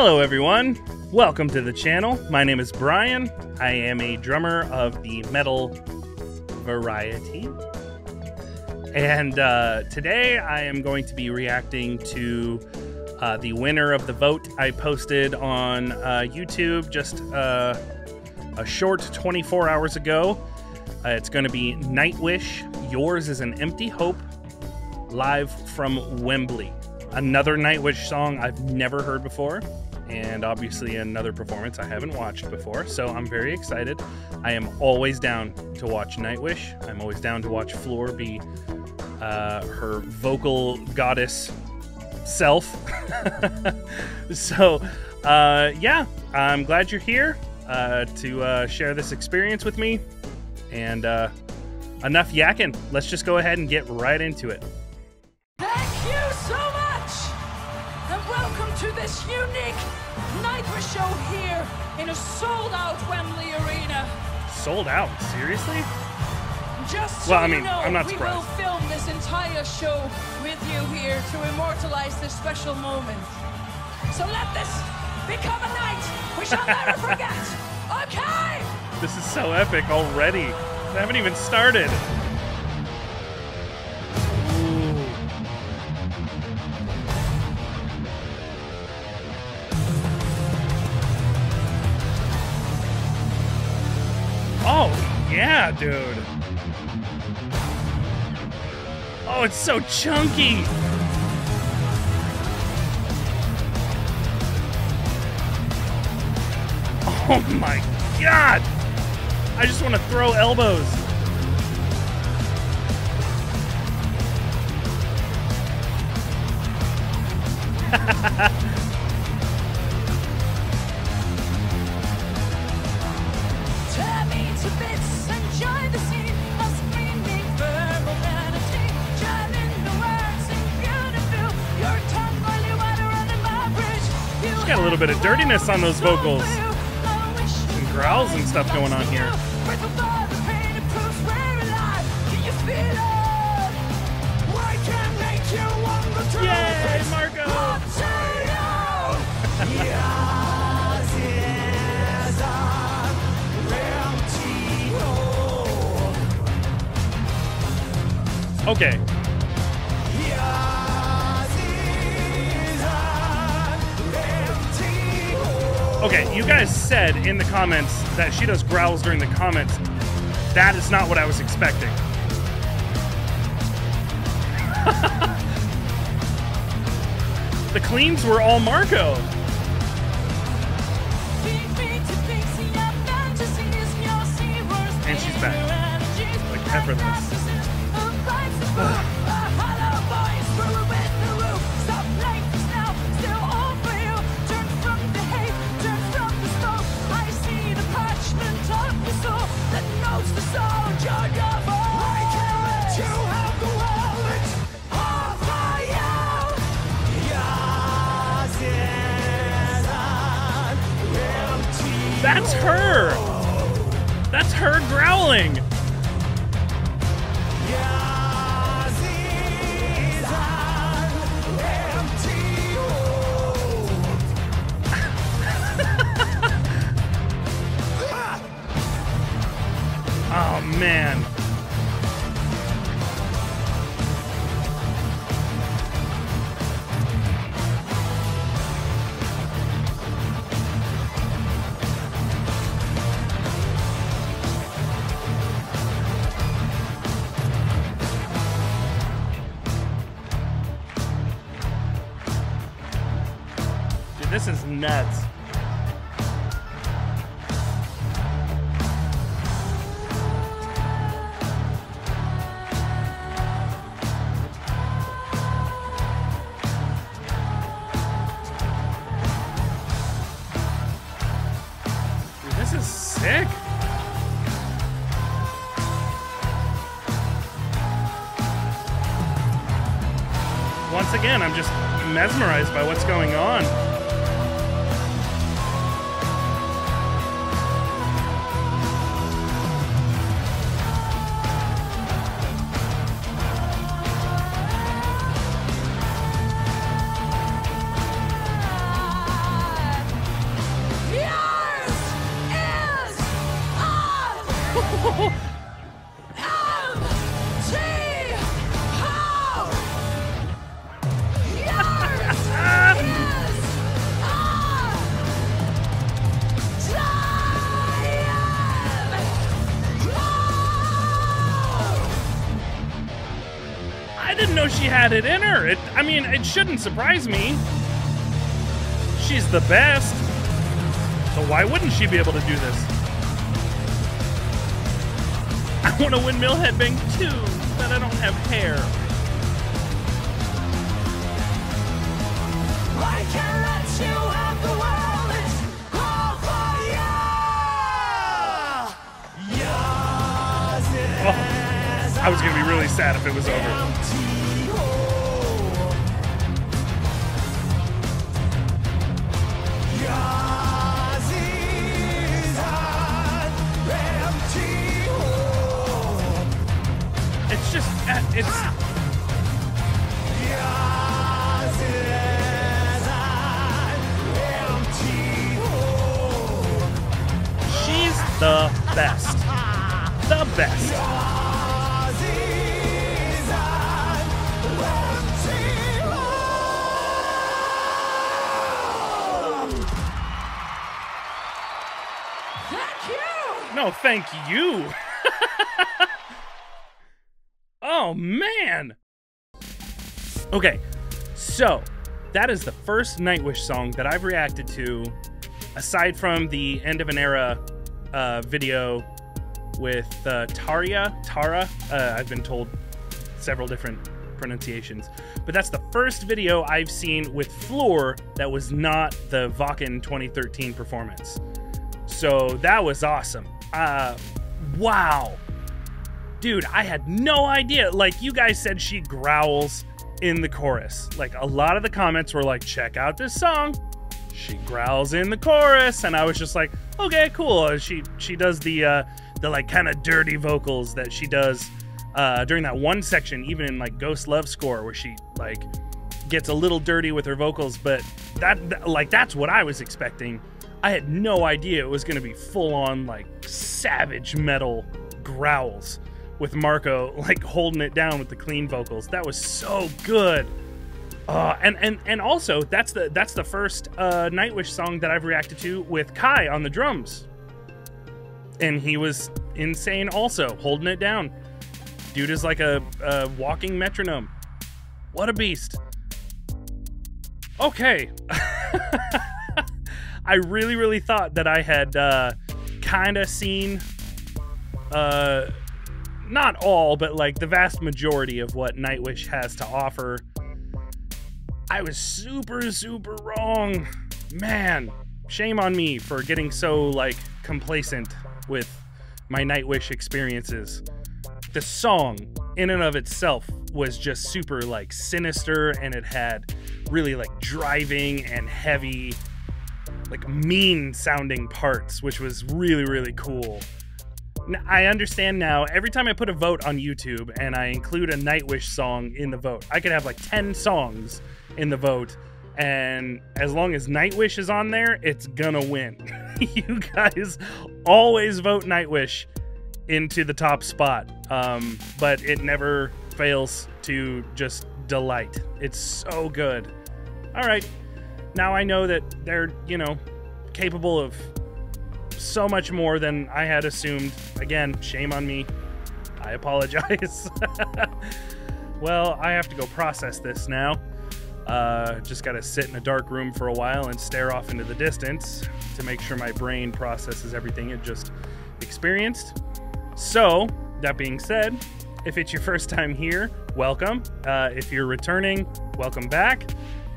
Hello, everyone. Welcome to the channel. My name is Bryan. I am a drummer of the metal variety. And uh, today I am going to be reacting to uh, the winner of the vote I posted on uh, YouTube just uh, a short 24 hours ago. Uh, it's going to be Nightwish, Yours is an Empty Hope, live from Wembley. Another Nightwish song I've never heard before, and obviously another performance I haven't watched before, so I'm very excited. I am always down to watch Nightwish. I'm always down to watch Floor be uh, her vocal goddess self. so, uh, yeah, I'm glad you're here uh, to uh, share this experience with me. And uh, enough yakking. Let's just go ahead and get right into it. This unique Nightwish show here in a sold out Wembley Arena. Sold out? Seriously? Just so Well, I you know, I'm not we surprised. will film this entire show with you here to immortalize this special moment. So let this become a night we shall never forget. Okay? This is so epic already. I haven't even started. Yeah, dude. Oh, it's so chunky. Oh my god! I just want to throw elbows. got a little bit of dirtiness on those vocals. Some growls and stuff going on here. Yay, Marco! Okay. Okay, you guys said in the comments that she does growls during the comments. That is not what I was expecting. the cleans were all Marco. And she's back. Like effortless. That's her growling. Oh man. This is nuts. This is sick. Once again, I'm just mesmerized by what's going on. Know she had it in her. It, I mean, it shouldn't surprise me. She's the best. So why wouldn't she be able to do this? I want a windmill headbang too, but I don't have hair. I can't let you have the world. It's all for you. Yours Oh, I was gonna be really sad if it was over. The best. The best. Yours is an empty hole. Thank you. No, thank you. oh, man. Okay, so that is the first Nightwish song that I've reacted to, aside from the end of an era uh, video with uh, Tarja. Tara. Uh, I've been told several different pronunciations, but that's the first video I've seen with Floor that was not the Wacken 2013 performance. So that was awesome. Uh, wow. Dude, I had no idea. Like, you guys said she growls in the chorus. Like, a lot of the comments were like, check out this song. She growls in the chorus. And I was just like, okay, cool. She she does the, uh, the like kind of dirty vocals that she does uh, during that one section, even in like Ghost Love Score, where she like gets a little dirty with her vocals. But that, that like, that's what I was expecting. I had no idea it was going to be full on like savage metal growls with Marco like holding it down with the clean vocals. That was so good. Uh, and and and also that's the that's the first uh, Nightwish song that I've reacted to with Kai on the drums, and he was insane also holding it down. Dude is like a, a walking metronome. What a beast. Okay. I really, really thought that I had uh, kind of seen, uh, not all, but like the vast majority of what Nightwish has to offer. I was super, super wrong. Man, shame on me for getting so like complacent with my Nightwish experiences. The song, in and of itself, was just super like sinister and it had really like driving and heavy like mean sounding parts, which was really, really cool. I understand now, every time I put a vote on YouTube and I include a Nightwish song in the vote, I could have like 10 songs in the vote. And as long as Nightwish is on there, it's gonna win. you guys always vote Nightwish into the top spot. Um, but it never fails to just delight. It's so good. All right, now I know that they're, you know, capable of so much more than I had assumed. Again, shame on me. I apologize. well, I have to go process this now. Uh, just got to sit in a dark room for a while and stare off into the distance to make sure my brain processes everything it just experienced. So, that being said, if it's your first time here, welcome. Uh, if you're returning, welcome back.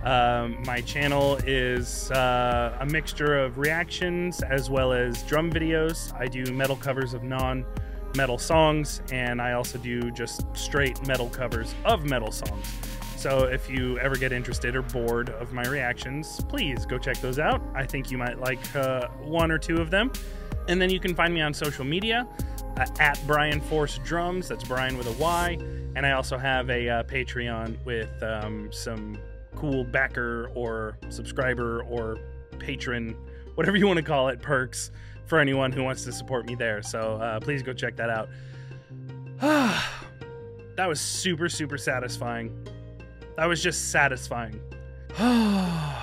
Um, my channel is uh, a mixture of reactions as well as drum videos. I do metal covers of non metal songs, and I also do just straight metal covers of metal songs. So if you ever get interested or bored of my reactions, please go check those out. I think you might like uh, one or two of them. And then you can find me on social media uh, at Bryan Force Drums. That's Bryan with a Y. And I also have a uh, Patreon with um, some cool backer or subscriber or patron, whatever you want to call it, perks for anyone who wants to support me there. So uh, please go check that out. that was super, super satisfying. That was just satisfying.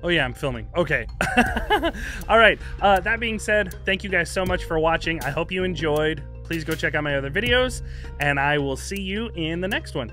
Oh yeah, I'm filming. Okay. All right. Uh, that being said, thank you guys so much for watching. I hope you enjoyed. please go check out my other videos, and I will see you in the next one.